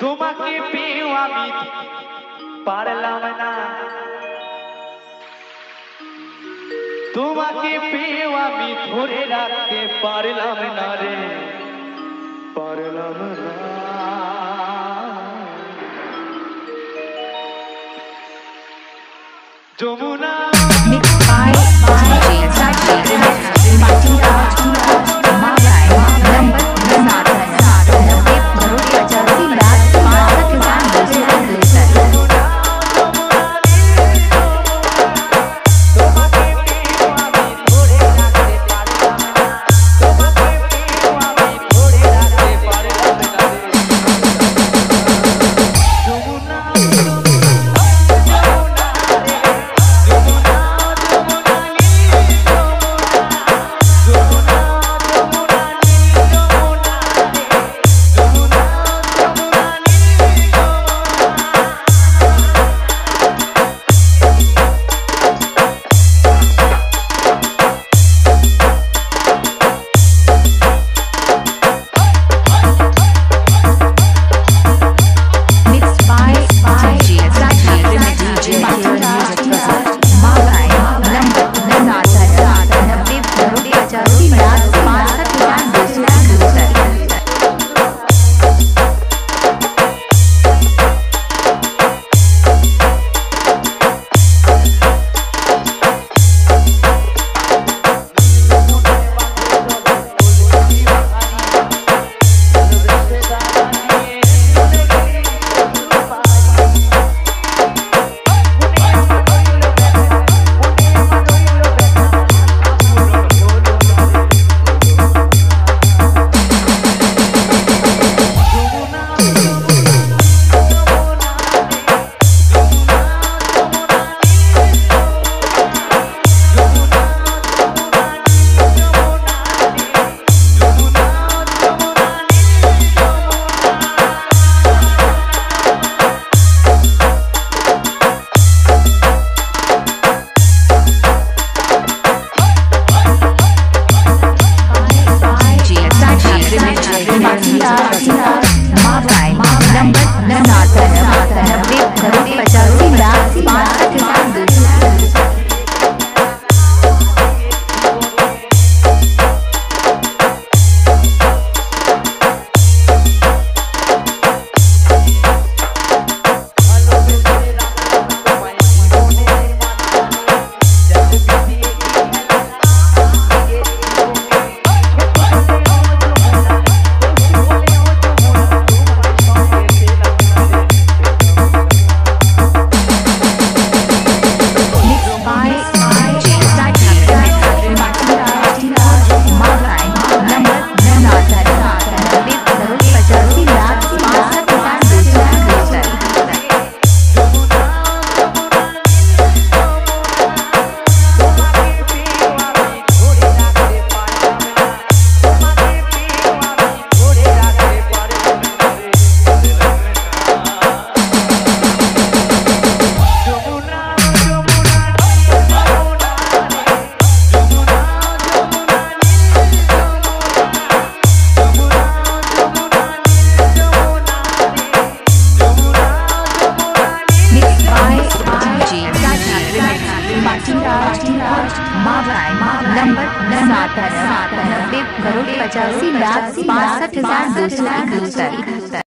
তোমাকে পেয়েও আমি পারলাম না। তোমাকে পেয়েও আমি ধরে রাখতে পারলাম না রে। পারলাম না। যমুনা नंबर सात नब्बे करोड़ पचासी लाख बासठ हज़ार दो सौ इकहत्तर